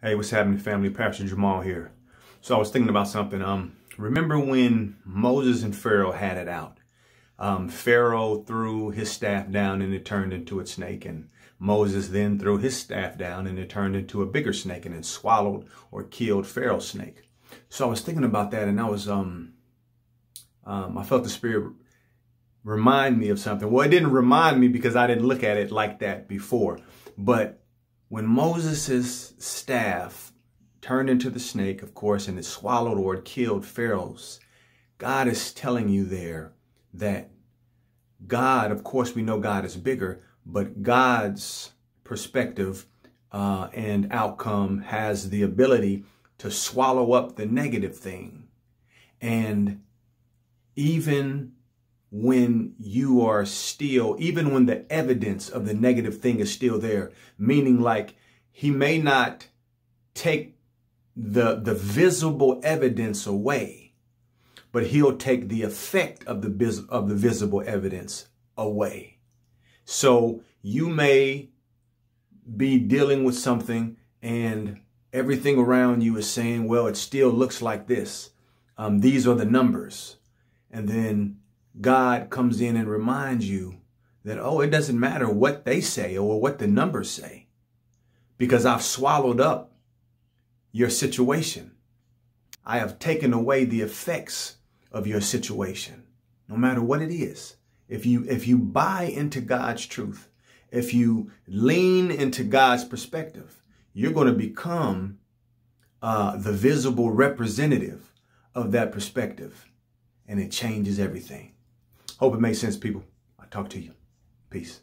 Hey, what's happening, family? Pastor Jamal here. So I was thinking about something. Um, remember when Moses and Pharaoh had it out? Um, Pharaoh threw his staff down and it turned into a snake, and Moses then threw his staff down and it turned into a bigger snake and it swallowed or killed Pharaoh's snake. So I was thinking about that, and I was um, um, I felt the Spirit remind me of something. Well, it didn't remind me because I didn't look at it like that before, but when Moses' staff turned into the snake, of course, and it swallowed or it killed Pharaoh's, God is telling you there that God, of course, we know God is bigger, but God's perspective uh, and outcome has the ability to swallow up the negative thing. And even when you are still, even when the evidence of the negative thing is still there, meaning like he may not take the, the visible evidence away, but he'll take the effect of the, of the visible evidence away. So you may be dealing with something and everything around you is saying, well, it still looks like this. Um, these are the numbers. And then God comes in and reminds you that, oh, it doesn't matter what they say or what the numbers say because I've swallowed up your situation. I have taken away the effects of your situation, no matter what it is. If you, if you buy into God's truth, if you lean into God's perspective, you're going to become uh, the visible representative of that perspective. And it changes everything. Hope it makes sense, people. I'll talk to you. Peace.